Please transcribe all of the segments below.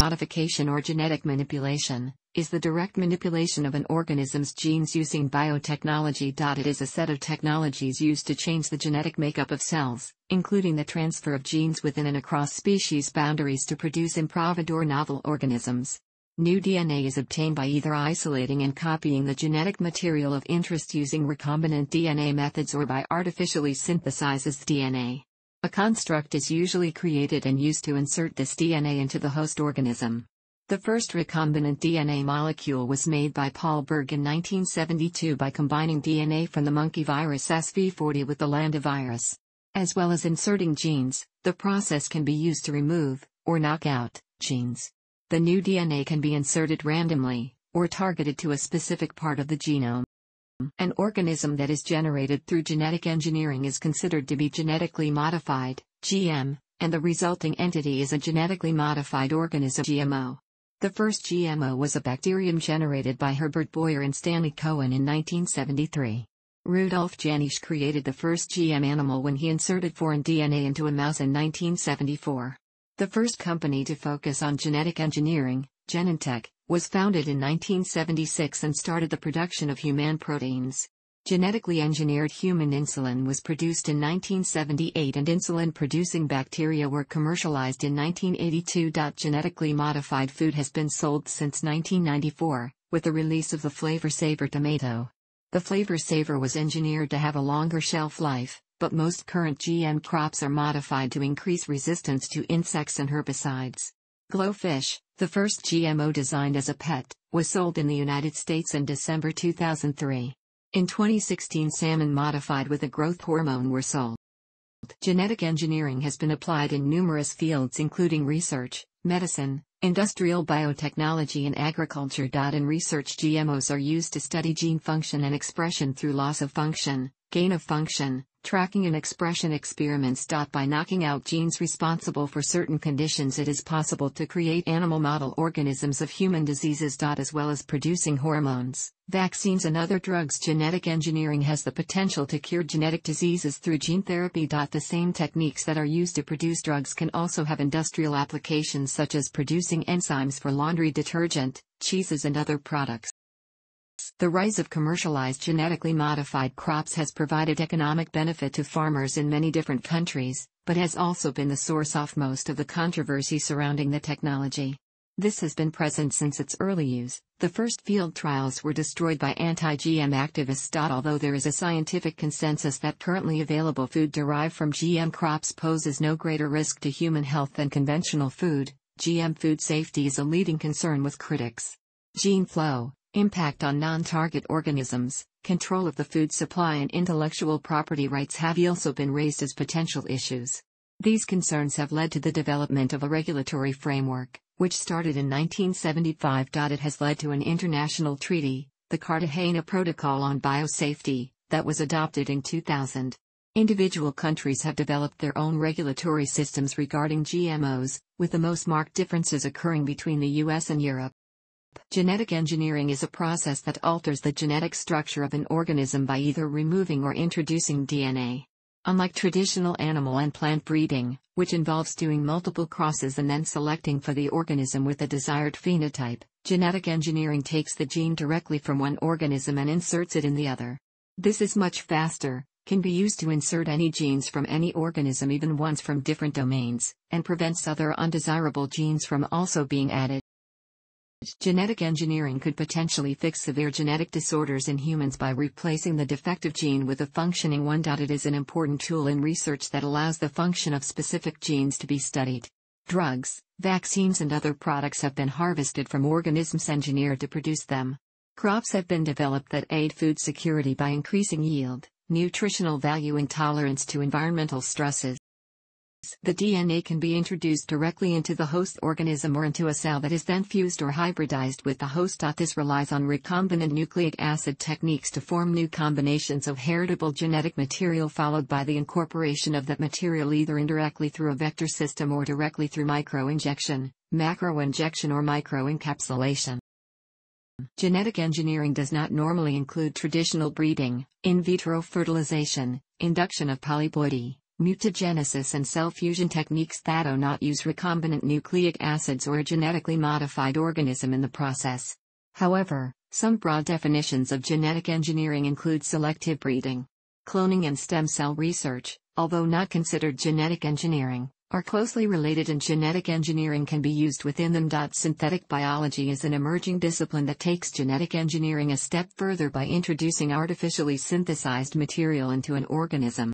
Modification or genetic manipulation is the direct manipulation of an organism's genes using biotechnology. It is a set of technologies used to change the genetic makeup of cells, including the transfer of genes within and across species boundaries to produce improved or novel organisms. New DNA is obtained by either isolating and copying the genetic material of interest using recombinant DNA methods or by artificially synthesizes DNA. A construct is usually created and used to insert this DNA into the host organism. The first recombinant DNA molecule was made by Paul Berg in 1972 by combining DNA from the monkey virus SV40 with the lambda virus. As well as inserting genes, the process can be used to remove, or knock out, genes. The new DNA can be inserted randomly, or targeted to a specific part of the genome. An organism that is generated through genetic engineering is considered to be genetically modified, GM, and the resulting entity is a genetically modified organism GMO. The first GMO was a bacterium generated by Herbert Boyer and Stanley Cohen in 1973. Rudolf Jaenisch created the first GM animal when he inserted foreign DNA into a mouse in 1974. The first company to focus on genetic engineering, Genentech, was founded in 1976 and started the production of human proteins. Genetically engineered human insulin was produced in 1978 and insulin-producing bacteria were commercialized in 1982. Genetically modified food has been sold since 1994, with the release of the Flavr Savr tomato. The Flavr Savr was engineered to have a longer shelf life, but most current GM crops are modified to increase resistance to insects and herbicides. GloFish, the first GMO designed as a pet, was sold in the United States in December 2003. In 2016 salmon modified with a growth hormone were sold. Genetic engineering has been applied in numerous fields including research, medicine, industrial biotechnology and agriculture. In research GMOs are used to study gene function and expression through loss of function, gain of function, tracking and expression experiments. By knocking out genes responsible for certain conditions, it is possible to create animal model organisms of human diseases. As well as producing hormones, vaccines, and other drugs. Genetic engineering has the potential to cure genetic diseases through gene therapy. The same techniques that are used to produce drugs can also have industrial applications, such as producing enzymes for laundry detergent, cheeses, and other products. The rise of commercialized genetically modified crops has provided economic benefit to farmers in many different countries, but has also been the source of most of the controversy surrounding the technology. This has been present since its early use. The first field trials were destroyed by anti GM activists. Although there is a scientific consensus that currently available food derived from GM crops poses no greater risk to human health than conventional food, GM food safety is a leading concern with critics. Gene flow, Impact on non-target organisms, control of the food supply and intellectual property rights have also been raised as potential issues. These concerns have led to the development of a regulatory framework, which started in 1975. It has led to an international treaty, the Cartagena Protocol on Biosafety, that was adopted in 2000. Individual countries have developed their own regulatory systems regarding GMOs, with the most marked differences occurring between the US and Europe. Genetic engineering is a process that alters the genetic structure of an organism by either removing or introducing DNA. Unlike traditional animal and plant breeding, which involves doing multiple crosses and then selecting for the organism with the desired phenotype, genetic engineering takes the gene directly from one organism and inserts it in the other. This is much faster, can be used to insert any genes from any organism even once from different domains, and prevents other undesirable genes from also being added. Genetic engineering could potentially fix severe genetic disorders in humans by replacing the defective gene with a functioning one. It is an important tool in research that allows the function of specific genes to be studied. Drugs, vaccines, and other products have been harvested from organisms engineered to produce them. Crops have been developed that aid food security by increasing yield, nutritional value, and tolerance to environmental stresses. The DNA can be introduced directly into the host organism or into a cell that is then fused or hybridized with the host. This relies on recombinant nucleic acid techniques to form new combinations of heritable genetic material followed by the incorporation of that material either indirectly through a vector system or directly through microinjection, macroinjection or microencapsulation. Genetic engineering does not normally include traditional breeding, in vitro fertilization, induction of polyploidy, mutagenesis and cell fusion techniques that do not use recombinant nucleic acids or a genetically modified organism in the process. However, some broad definitions of genetic engineering include selective breeding, cloning and stem cell research, although not considered genetic engineering, are closely related and genetic engineering can be used within them. Synthetic biology is an emerging discipline that takes genetic engineering a step further by introducing artificially synthesized material into an organism.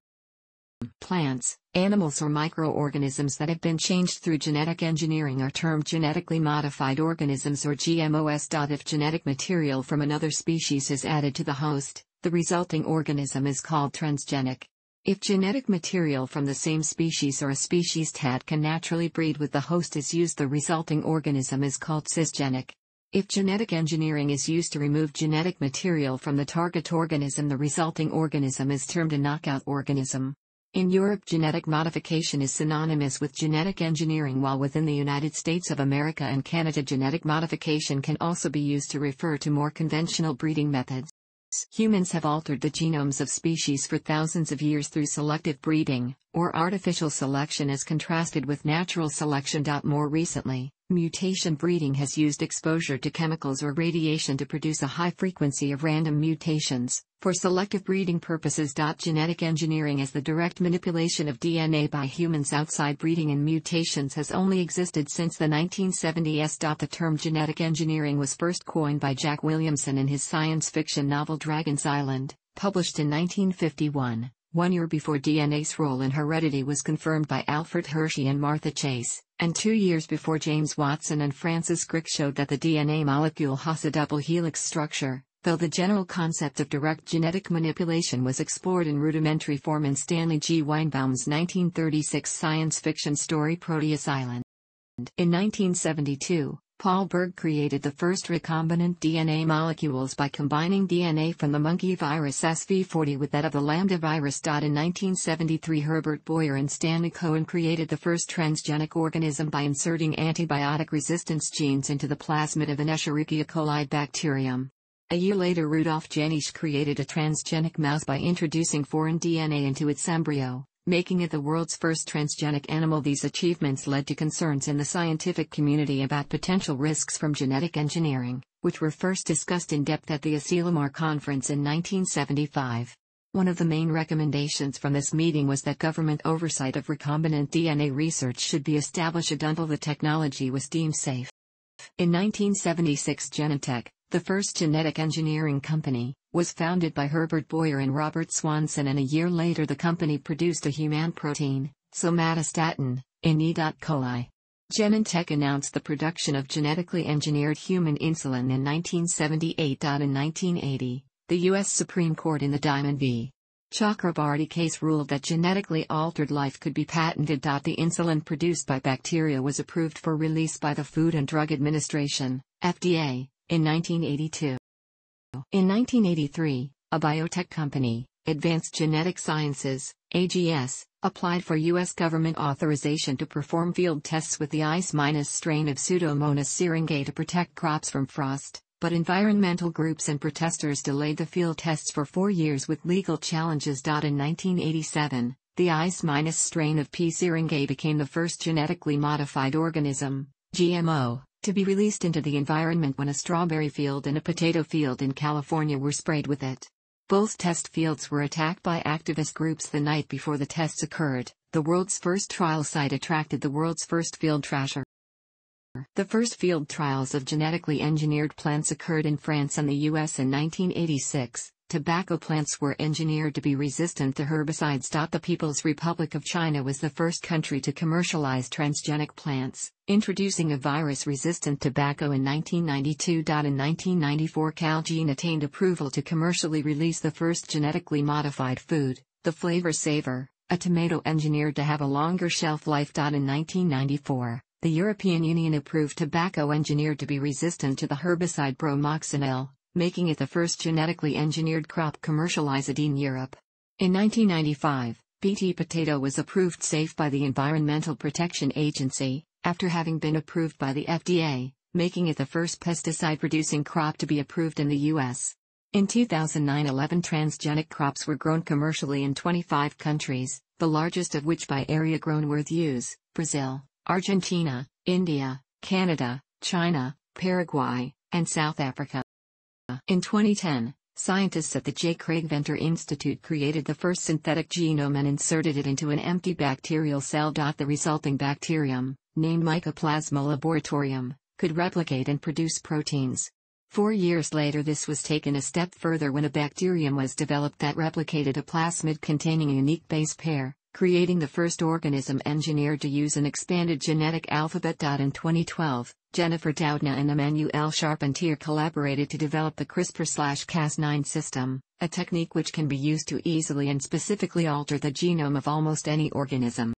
Plants, animals or microorganisms that have been changed through genetic engineering are termed genetically modified organisms or GMOs. If genetic material from another species is added to the host, the resulting organism is called transgenic. If genetic material from the same species or a species TAT can naturally breed with the host is used the resulting organism is called cisgenic. If genetic engineering is used to remove genetic material from the target organism the resulting organism is termed a knockout organism. In Europe genetic modification is synonymous with genetic engineering while within the United States of America and Canada genetic modification can also be used to refer to more conventional breeding methods. Humans have altered the genomes of species for thousands of years through selective breeding, or artificial selection as contrasted with natural selection. More recently, mutation breeding has used exposure to chemicals or radiation to produce a high frequency of random mutations, for selective breeding purposes. Genetic engineering as the direct manipulation of DNA by humans outside breeding and mutations has only existed since the 1970s. The term genetic engineering was first coined by Jack Williamson in his science fiction novel Dragon's Island, published in 1951, one year before DNA's role in heredity was confirmed by Alfred Hershey and Martha Chase, and two years before James Watson and Francis Crick showed that the DNA molecule has a double helix structure, though the general concept of direct genetic manipulation was explored in rudimentary form in Stanley G. Weinbaum's 1936 science fiction story Proteus Island. In 1972, Paul Berg created the first recombinant DNA molecules by combining DNA from the monkey virus SV40 with that of the lambda virus. In 1973, Herbert Boyer and Stanley Cohen created the first transgenic organism by inserting antibiotic resistance genes into the plasmid of an Escherichia coli bacterium. A year later Rudolf Jaenisch created a transgenic mouse by introducing foreign DNA into its embryo, making it the world's first transgenic animal. These achievements led to concerns in the scientific community about potential risks from genetic engineering, which were first discussed in depth at the Asilomar Conference in 1975. One of the main recommendations from this meeting was that government oversight of recombinant DNA research should be established until the technology was deemed safe. In 1976 Genentech, the first genetic engineering company, was founded by Herbert Boyer and Robert Swanson and a year later the company produced a human protein, somatostatin, in E. coli. Genentech announced the production of genetically engineered human insulin in 1978. In 1980, the U.S. Supreme Court in the Diamond v. Chakrabarty case ruled that genetically altered life could be patented. The insulin produced by bacteria was approved for release by the Food and Drug Administration, FDA, in 1982. In 1983, a biotech company, Advanced Genetic Sciences, AGS, applied for U.S. government authorization to perform field tests with the ICE- minus strain of Pseudomonas syringae to protect crops from frost, but environmental groups and protesters delayed the field tests for four years with legal challenges. In 1987, the ICE- minus strain of P. syringae became the first genetically modified organism, GMO, to be released into the environment when a strawberry field and a potato field in California were sprayed with it. Both test fields were attacked by activist groups the night before the tests occurred. The world's first trial site attracted the world's first field trasher. The first field trials of genetically engineered plants occurred in France and the US in 1986 tobacco plants were engineered to be resistant to herbicides. The People's Republic of China was the first country to commercialize transgenic plants, introducing a virus resistant tobacco in 1992. In 1994, Calgene attained approval to commercially release the first genetically modified food, the Flavr Savr, a tomato engineered to have a longer shelf life. In 1994, the European Union approved tobacco engineered to be resistant to the herbicide bromoxynil, making it the first genetically engineered crop commercialized in Europe. In 1995, BT potato was approved safe by the Environmental Protection Agency, after having been approved by the FDA, making it the first pesticide producing crop to be approved in the U.S. In 2009 11 transgenic crops were grown commercially in 25 countries, the largest of which by area grown were the US, Brazil, Argentina, India, Canada, China, Paraguay, and South Africa. In 2010, scientists at the J. Craig Venter Institute created the first synthetic genome and inserted it into an empty bacterial cell. The resulting bacterium, named Mycoplasma laboratorium, could replicate and produce proteins. Four years later this was taken a step further when a bacterium was developed that replicated a plasmid containing a unique base pair, creating the first organism engineered to use an expanded genetic alphabet. In 2012, Jennifer Doudna and Emmanuelle Charpentier collaborated to develop the CRISPR-Cas9 system, a technique which can be used to easily and specifically alter the genome of almost any organism.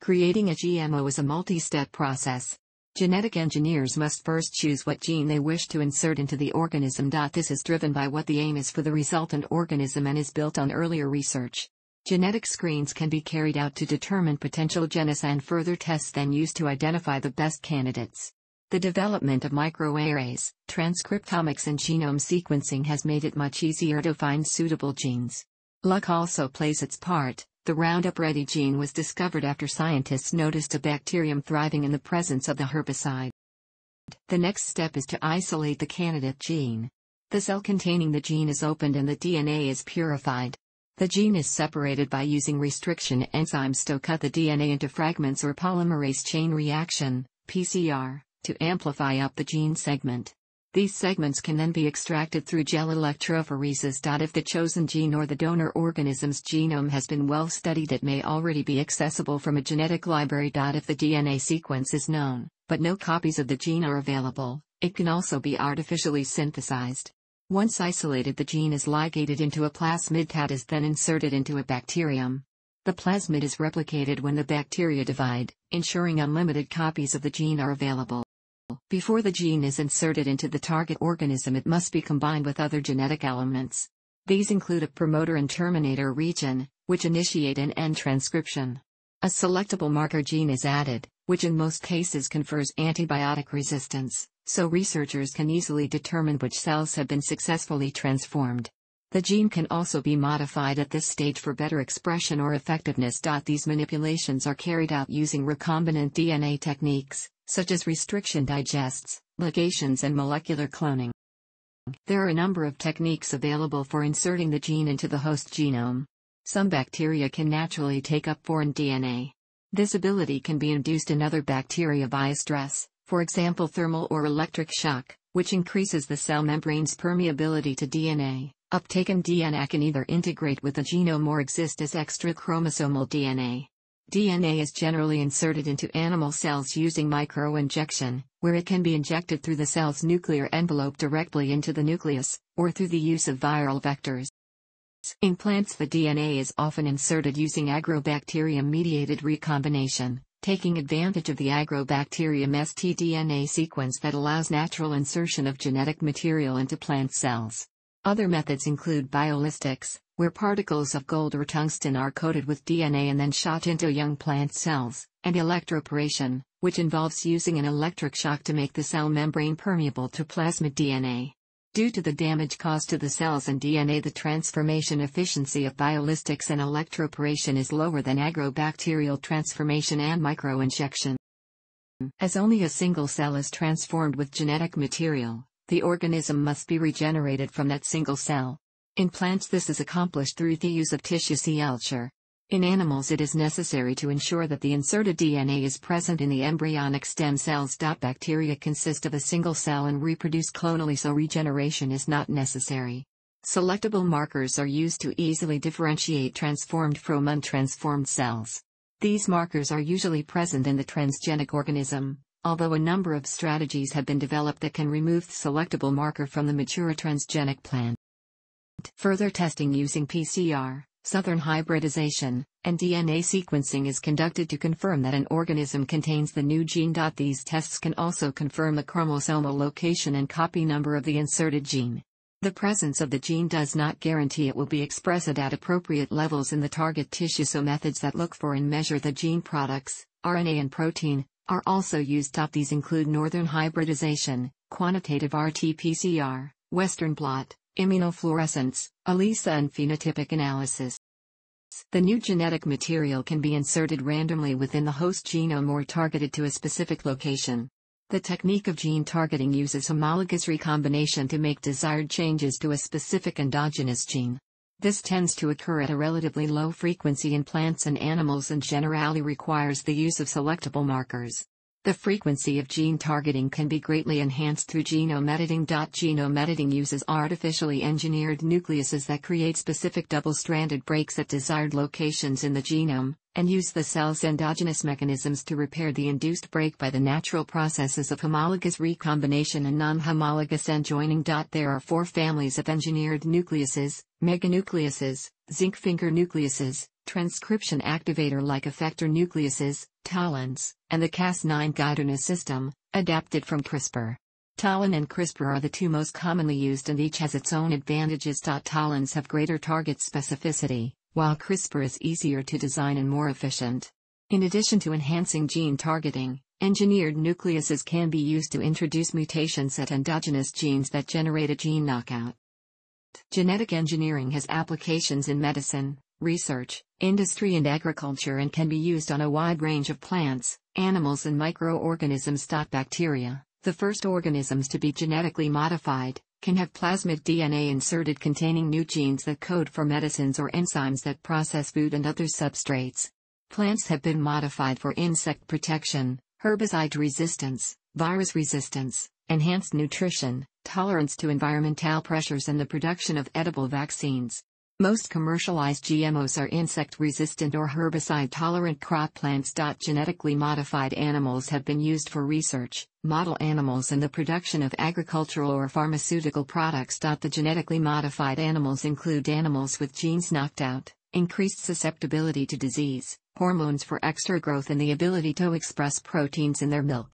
Creating a GMO is a multi-step process. Genetic engineers must first choose what gene they wish to insert into the organism. This is driven by what the aim is for the resultant organism and is built on earlier research. Genetic screens can be carried out to determine potential genes and further tests then used to identify the best candidates. The development of microarrays, transcriptomics and genome sequencing has made it much easier to find suitable genes. Luck also plays its part, the Roundup Ready gene was discovered after scientists noticed a bacterium thriving in the presence of the herbicide. The next step is to isolate the candidate gene. The cell containing the gene is opened and the DNA is purified. The gene is separated by using restriction enzymes to cut the DNA into fragments or polymerase chain reaction, PCR, to amplify up the gene segment. These segments can then be extracted through gel electrophoresis. If the chosen gene or the donor organism's genome has been well studied, it may already be accessible from a genetic library. If the DNA sequence is known, but no copies of the gene are available, it can also be artificially synthesized. Once isolated, the gene is ligated into a plasmid that is then inserted into a bacterium. The plasmid is replicated when the bacteria divide, ensuring unlimited copies of the gene are available. Before the gene is inserted into the target organism it must be combined with other genetic elements. These include a promoter and terminator region, which initiate and end transcription. A selectable marker gene is added, which in most cases confers antibiotic resistance, so researchers can easily determine which cells have been successfully transformed. The gene can also be modified at this stage for better expression or effectiveness. These manipulations are carried out using recombinant DNA techniques, such as restriction digests, ligations and molecular cloning. There are a number of techniques available for inserting the gene into the host genome. Some bacteria can naturally take up foreign DNA. This ability can be induced in other bacteria via stress, for example thermal or electric shock, which increases the cell membrane's permeability to DNA. Uptaken DNA can either integrate with the genome or exist as extra chromosomal DNA. DNA is generally inserted into animal cells using microinjection, where it can be injected through the cell's nuclear envelope directly into the nucleus, or through the use of viral vectors. In plants the DNA is often inserted using agrobacterium-mediated recombination, taking advantage of the agrobacterium's T-DNA sequence that allows natural insertion of genetic material into plant cells. Other methods include biolistics, where particles of gold or tungsten are coated with DNA and then shot into young plant cells, and electroporation, which involves using an electric shock to make the cell membrane permeable to plasmid DNA. Due to the damage caused to the cells and DNA the transformation efficiency of biolistics and electroporation is lower than agrobacterial transformation and microinjection. As only a single cell is transformed with genetic material, the organism must be regenerated from that single cell. In plants this is accomplished through the use of tissue culture. In animals it is necessary to ensure that the inserted DNA is present in the embryonic stem cells. Bacteria consist of a single cell and reproduce clonally so regeneration is not necessary. Selectable markers are used to easily differentiate transformed from untransformed cells. These markers are usually present in the transgenic organism, although a number of strategies have been developed that can remove the selectable marker from the mature transgenic plant. Further testing using PCR, southern hybridization, and DNA sequencing is conducted to confirm that an organism contains the new gene. These tests can also confirm the chromosomal location and copy number of the inserted gene. The presence of the gene does not guarantee it will be expressed at appropriate levels in the target tissue, so methods that look for and measure the gene products, RNA and protein, are also used. These include northern hybridization, quantitative RT-PCR, Western blot, immunofluorescence, ELISA and phenotypic analysis. The new genetic material can be inserted randomly within the host genome or targeted to a specific location. The technique of gene targeting uses homologous recombination to make desired changes to a specific endogenous gene. This tends to occur at a relatively low frequency in plants and animals and generally requires the use of selectable markers. The frequency of gene targeting can be greatly enhanced through genome editing. Genome editing uses artificially engineered nucleases that create specific double stranded breaks at desired locations in the genome, and use the cell's endogenous mechanisms to repair the induced break by the natural processes of homologous recombination and non homologous end joining. There are four families of engineered nucleases meganucleases, zinc finger nucleases, transcription activator like effector nucleases, TALENs, and the Cas9 guideRNA system, adapted from CRISPR. TALEN and CRISPR are the two most commonly used and each has its own advantages. TALENs have greater target specificity, while CRISPR is easier to design and more efficient. In addition to enhancing gene targeting, engineered nucleases can be used to introduce mutations at endogenous genes that generate a gene knockout. Genetic engineering has applications in medicine, research, industry and agriculture and can be used on a wide range of plants, animals and microorganisms. Bacteria, the first organisms to be genetically modified, can have plasmid DNA inserted containing new genes that code for medicines or enzymes that process food and other substrates. Plants have been modified for insect protection, herbicide resistance, virus resistance, enhanced nutrition, tolerance to environmental pressures and the production of edible vaccines. Most commercialized GMOs are insect-resistant or herbicide-tolerant crop plants. Genetically modified animals have been used for research, model animals and the production of agricultural or pharmaceutical products. The genetically modified animals include animals with genes knocked out, increased susceptibility to disease, hormones for extra growth and the ability to express proteins in their milk.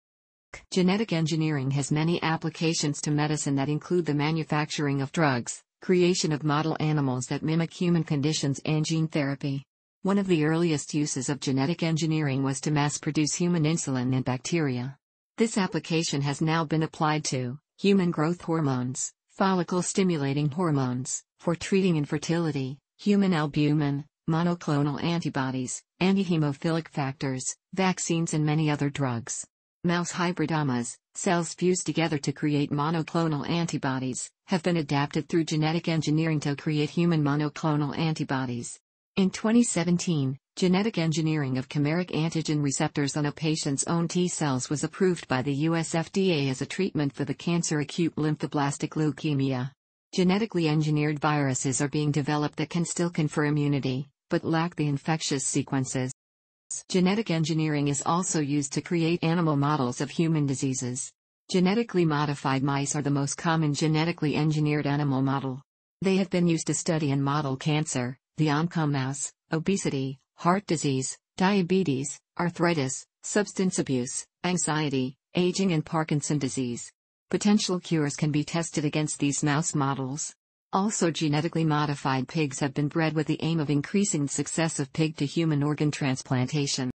Genetic engineering has many applications to medicine that include the manufacturing of drugs, creation of model animals that mimic human conditions and gene therapy. One of the earliest uses of genetic engineering was to mass produce human insulin in bacteria. This application has now been applied to human growth hormones, follicle stimulating hormones, for treating infertility, human albumin, monoclonal antibodies, antihemophilic factors, vaccines, and many other drugs. Mouse hybridomas, cells fused together to create monoclonal antibodies, have been adapted through genetic engineering to create human monoclonal antibodies. In 2017, genetic engineering of chimeric antigen receptors on a patient's own T cells was approved by the US FDA as a treatment for the cancer acute lymphoblastic leukemia. Genetically engineered viruses are being developed that can still confer immunity, but lack the infectious sequences. Genetic engineering is also used to create animal models of human diseases. Genetically modified mice are the most common genetically engineered animal model. They have been used to study and model cancer, the OncoMouse, obesity, heart disease, diabetes, arthritis, substance abuse, anxiety, aging, and Parkinson disease. Potential cures can be tested against these mouse models. Also, genetically modified pigs have been bred with the aim of increasing the success of pig to human organ transplantation.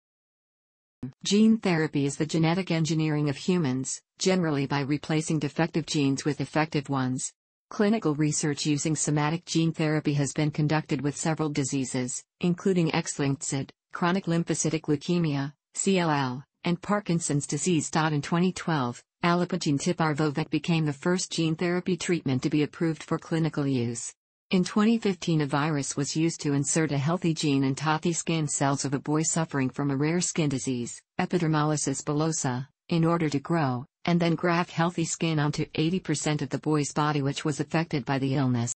Gene therapy is the genetic engineering of humans, generally by replacing defective genes with effective ones. Clinical research using somatic gene therapy has been conducted with several diseases, including X-linked SCID, chronic lymphocytic leukemia, CLL, and Parkinson's disease. In 2012, Alipogene Tiparvovec became the first gene therapy treatment to be approved for clinical use. In 2015 a virus was used to insert a healthy gene in tati skin cells of a boy suffering from a rare skin disease, epidermolysis bullosa, in order to grow, and then graft healthy skin onto 80% of the boy's body which was affected by the illness.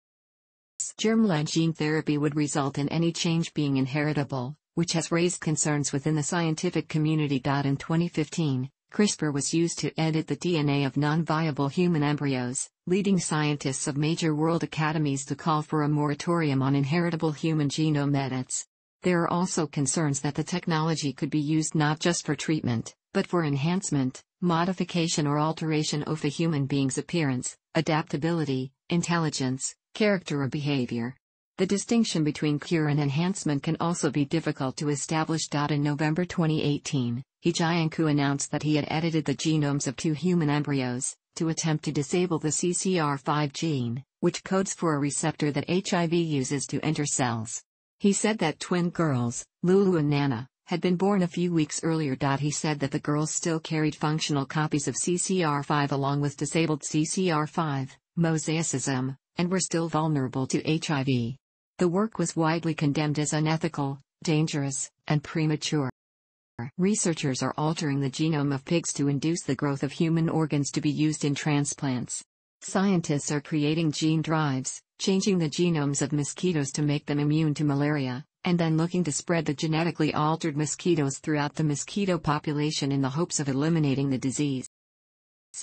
Germline gene therapy would result in any change being inheritable, which has raised concerns within the scientific community. In 2015, CRISPR was used to edit the DNA of non-viable human embryos, leading scientists of major world academies to call for a moratorium on inheritable human genome edits. There are also concerns that the technology could be used not just for treatment, but for enhancement, modification or alteration of a human being's appearance, adaptability, intelligence, character or behavior. The distinction between cure and enhancement can also be difficult to establish. In November 2018, He Jiankui announced that he had edited the genomes of two human embryos, to attempt to disable the CCR5 gene, which codes for a receptor that HIV uses to enter cells. He said that twin girls, Lulu and Nana, had been born a few weeks earlier. He said that the girls still carried functional copies of CCR5 along with disabled CCR5, mosaicism, and were still vulnerable to HIV. The work was widely condemned as unethical, dangerous, and premature. Researchers are altering the genome of pigs to induce the growth of human organs to be used in transplants. Scientists are creating gene drives, changing the genomes of mosquitoes to make them immune to malaria, and then looking to spread the genetically altered mosquitoes throughout the mosquito population in the hopes of eliminating the disease.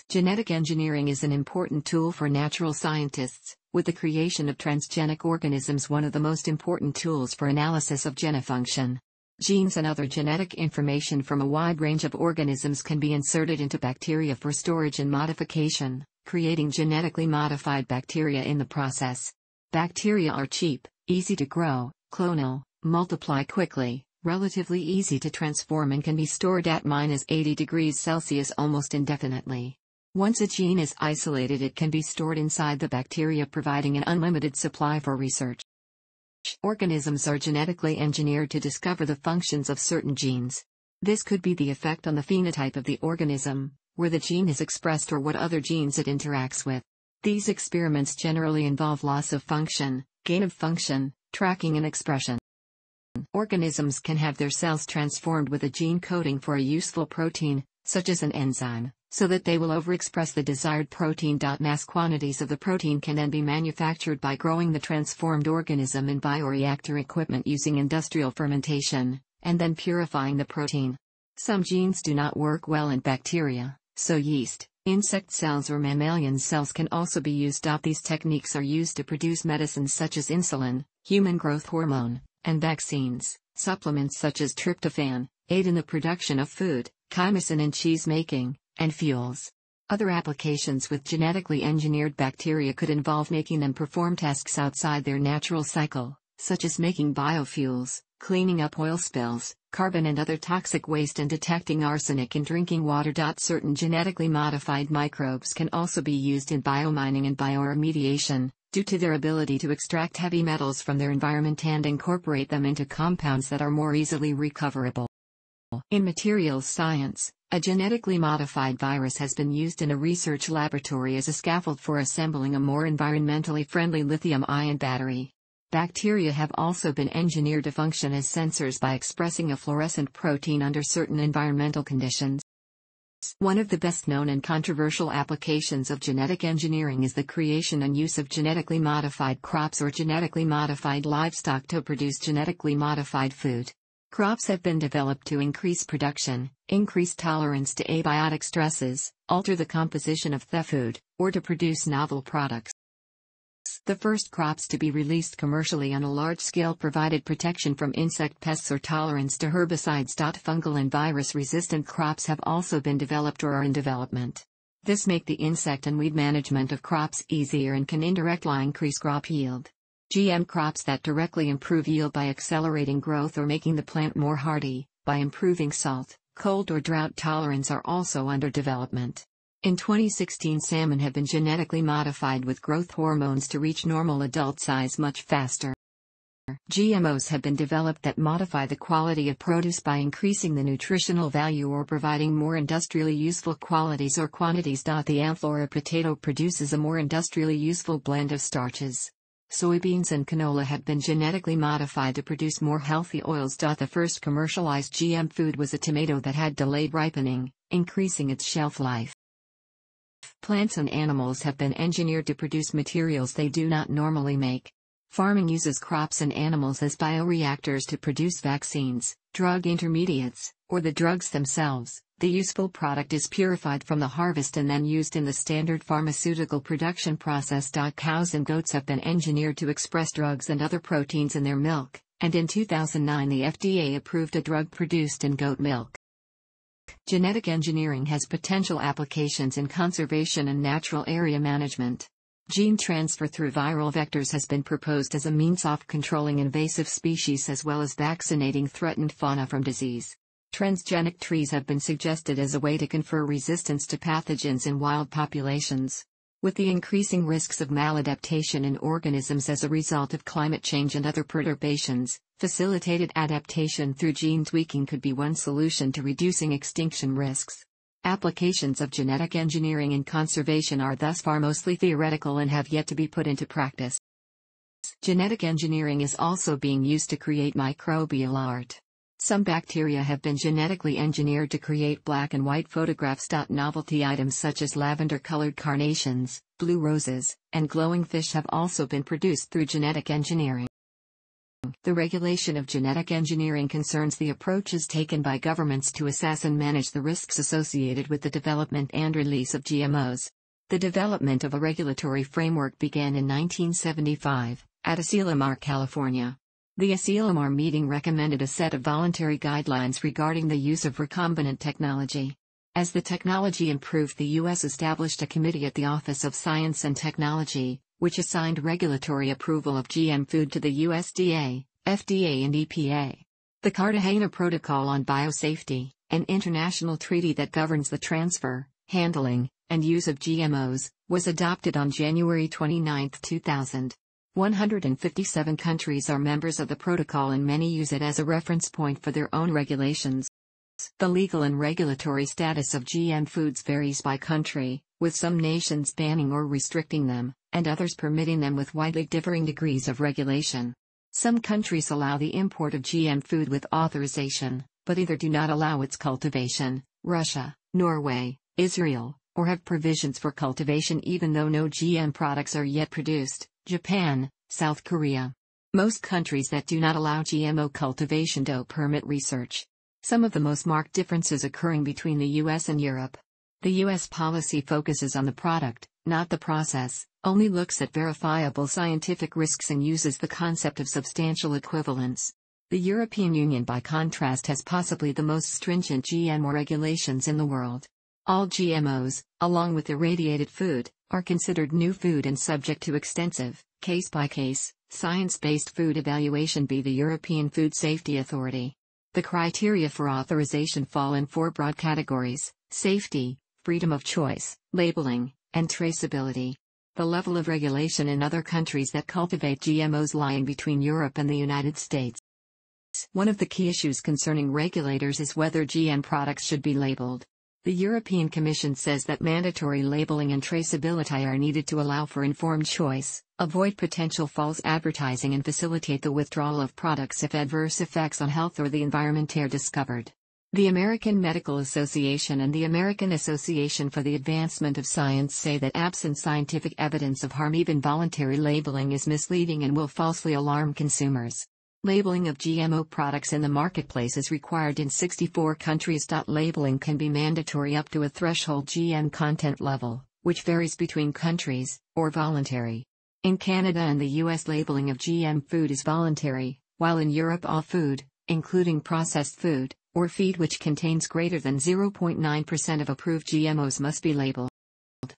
Genetic engineering is an important tool for natural scientists, with the creation of transgenic organisms one of the most important tools for analysis of gene function. Genes and other genetic information from a wide range of organisms can be inserted into bacteria for storage and modification, creating genetically modified bacteria in the process. Bacteria are cheap, easy to grow, clonal, multiply quickly, relatively easy to transform and can be stored at minus 80 degrees Celsius almost indefinitely. Once a gene is isolated it can be stored inside the bacteria providing an unlimited supply for research. Organisms are genetically engineered to discover the functions of certain genes. This could be the effect on the phenotype of the organism, where the gene is expressed or what other genes it interacts with. These experiments generally involve loss of function, gain of function, tracking and expression. Organisms can have their cells transformed with a gene coding for a useful protein, such as an enzyme, so that they will overexpress the desired protein. Mass quantities of the protein can then be manufactured by growing the transformed organism in bioreactor equipment using industrial fermentation, and then purifying the protein. Some genes do not work well in bacteria, so yeast, insect cells or mammalian cells can also be used. These techniques are used to produce medicines such as insulin, human growth hormone, and vaccines, supplements such as tryptophan, aid in the production of food, chymosin in cheese making, and fuels. Other applications with genetically engineered bacteria could involve making them perform tasks outside their natural cycle, such as making biofuels, cleaning up oil spills, carbon and other toxic waste and detecting arsenic in drinking water. Certain genetically modified microbes can also be used in biomining and bioremediation, due to their ability to extract heavy metals from their environment and incorporate them into compounds that are more easily recoverable. In materials science, a genetically modified virus has been used in a research laboratory as a scaffold for assembling a more environmentally friendly lithium ion battery. Bacteria have also been engineered to function as sensors by expressing a fluorescent protein under certain environmental conditions. One of the best known and controversial applications of genetic engineering is the creation and use of genetically modified crops or genetically modified livestock to produce genetically modified food. Crops have been developed to increase production, increase tolerance to abiotic stresses, alter the composition of the food, or to produce novel products. The first crops to be released commercially on a large scale provided protection from insect pests or tolerance to herbicides. Fungal and virus resistant crops have also been developed or are in development. This make the insect and weed management of crops easier and can indirectly increase crop yield. GM crops that directly improve yield by accelerating growth or making the plant more hardy, by improving salt, cold or drought tolerance are also under development. In 2016 salmon have been genetically modified with growth hormones to reach normal adult size much faster. GMOs have been developed that modify the quality of produce by increasing the nutritional value or providing more industrially useful qualities or quantities. The Amflora potato produces a more industrially useful blend of starches. Soybeans and canola have been genetically modified to produce more healthy oils. The first commercialized GM food was a tomato that had delayed ripening, increasing its shelf life. Plants and animals have been engineered to produce materials they do not normally make. Farming uses crops and animals as bioreactors to produce vaccines, drug intermediates, or the drugs themselves. The useful product is purified from the harvest and then used in the standard pharmaceutical production process. Cows and goats have been engineered to express drugs and other proteins in their milk, and in 2009 the FDA approved a drug produced in goat milk. Genetic engineering has potential applications in conservation and natural area management. Gene transfer through viral vectors has been proposed as a means of controlling invasive species as well as vaccinating threatened fauna from disease. Transgenic trees have been suggested as a way to confer resistance to pathogens in wild populations. With the increasing risks of maladaptation in organisms as a result of climate change and other perturbations, facilitated adaptation through gene tweaking could be one solution to reducing extinction risks. Applications of genetic engineering in conservation are thus far mostly theoretical and have yet to be put into practice. Genetic engineering is also being used to create microbial art. Some bacteria have been genetically engineered to create black and white photographs. Novelty items such as lavender colored carnations, blue roses, and glowing fish have also been produced through genetic engineering. The regulation of genetic engineering concerns the approaches taken by governments to assess and manage the risks associated with the development and release of GMOs. The development of a regulatory framework began in 1975, at Asilomar, California. The Asilomar meeting recommended a set of voluntary guidelines regarding the use of recombinant technology. As the technology improved, the U.S. established a committee at the Office of Science and Technology, which assigned regulatory approval of GM food to the USDA, FDA, and EPA. The Cartagena Protocol on Biosafety, an international treaty that governs the transfer, handling, and use of GMOs, was adopted on January 29, 2000. 157 countries are members of the protocol and many use it as a reference point for their own regulations. The legal and regulatory status of GM foods varies by country, with some nations banning or restricting them, and others permitting them with widely differing degrees of regulation. Some countries allow the import of GM food with authorization, but either do not allow its cultivation, Russia, Norway, Israel, or have provisions for cultivation even though no GM products are yet produced. Japan, South Korea. Most countries that do not allow GMO cultivation do permit research. Some of the most marked differences occurring between the US and Europe. The US policy focuses on the product, not the process, only looks at verifiable scientific risks and uses the concept of substantial equivalence. The European Union, by contrast, has possibly the most stringent GMO regulations in the world. All GMOs, along with irradiated food, are considered new food and subject to extensive, case by case, science based food evaluation by the European Food Safety Authority. The criteria for authorization fall in four broad categories safety, freedom of choice, labeling, and traceability. The level of regulation in other countries that cultivate GMOs lying between Europe and the United States. One of the key issues concerning regulators is whether GM products should be labeled. The European Commission says that mandatory labeling and traceability are needed to allow for informed choice, avoid potential false advertising, and facilitate the withdrawal of products if adverse effects on health or the environment are discovered. The American Medical Association and the American Association for the Advancement of Science say that absent scientific evidence of harm, even voluntary labeling is misleading and will falsely alarm consumers. Labeling of GMO products in the marketplace is required in 64 countries. Labeling can be mandatory up to a threshold GM content level, which varies between countries, or voluntary. In Canada and the US, labeling of GM food is voluntary, while in Europe, all food, including processed food, or feed which contains greater than 0.9% of approved GMOs must be labeled.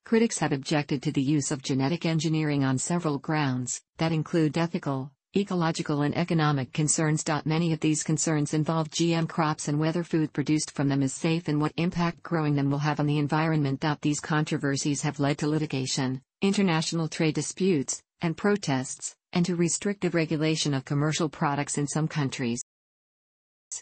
Critics have objected to the use of genetic engineering on several grounds, that include ethical, ecological and economic concerns. Many of these concerns involve GM crops and whether food produced from them is safe and what impact growing them will have on the environment. These controversies have led to litigation, international trade disputes, and protests, and to restrictive regulation of commercial products in some countries.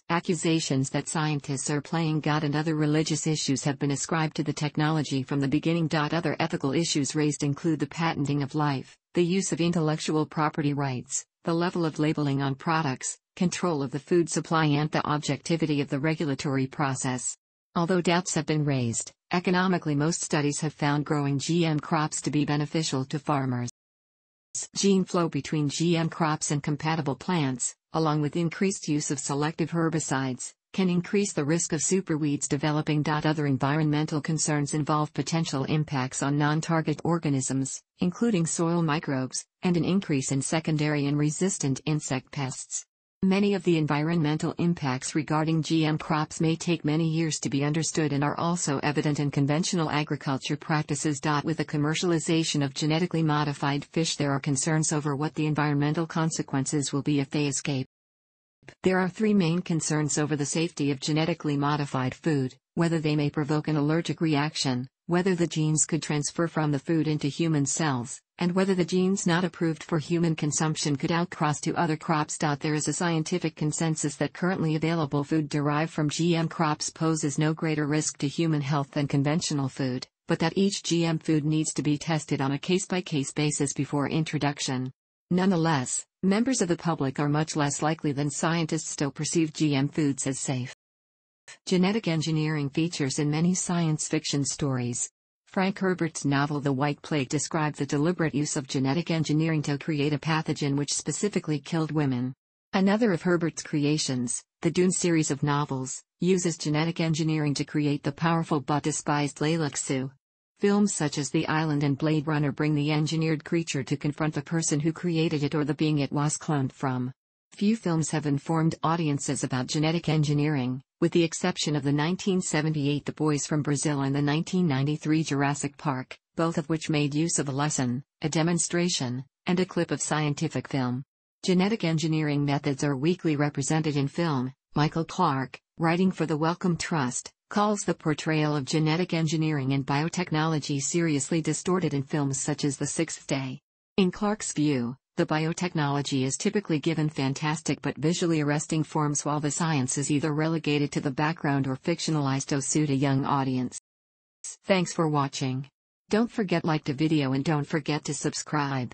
Accusations that scientists are playing God and other religious issues have been ascribed to the technology from the beginning. Other ethical issues raised include the patenting of life, the use of intellectual property rights, the level of labeling on products, control of the food supply, and the objectivity of the regulatory process. Although doubts have been raised, economically, most studies have found growing GM crops to be beneficial to farmers. Gene flow between GM crops and compatible plants, along with increased use of selective herbicides, can increase the risk of superweeds developing. Other environmental concerns involve potential impacts on non target organisms, including soil microbes, and an increase in secondary and resistant insect pests. Many of the environmental impacts regarding GM crops may take many years to be understood and are also evident in conventional agriculture practices. With the commercialization of genetically modified fish, there are concerns over what the environmental consequences will be if they escape. There are three main concerns over the safety of genetically modified food whether they may provoke an allergic reaction, whether the genes could transfer from the food into human cells, and whether the genes not approved for human consumption could outcross to other crops. There is a scientific consensus that currently available food derived from GM crops poses no greater risk to human health than conventional food, but that each GM food needs to be tested on a case by case basis before introduction. Nonetheless, members of the public are much less likely than scientists to perceive GM foods as safe. Genetic engineering features in many science fiction stories. Frank Herbert's novel The White Plague described the deliberate use of genetic engineering to create a pathogen which specifically killed women. Another of Herbert's creations, the Dune series of novels, uses genetic engineering to create the powerful but despised Tleilaxu. Films such as The Island and Blade Runner bring the engineered creature to confront the person who created it or the being it was cloned from. Few films have informed audiences about genetic engineering, with the exception of the 1978 The Boys from Brazil and the 1993 Jurassic Park, both of which made use of a lesson, a demonstration, and a clip of scientific film. Genetic engineering methods are weakly represented in film. Michael Clarke, writing for the Wellcome Trust, calls the portrayal of genetic engineering and biotechnology seriously distorted in films such as The Sixth Day. In Clarke's view, the biotechnology is typically given fantastic but visually arresting forms while the science is either relegated to the background or fictionalized to suit a young audience. Thanks for watching. Don't forget like the video and don't forget to subscribe.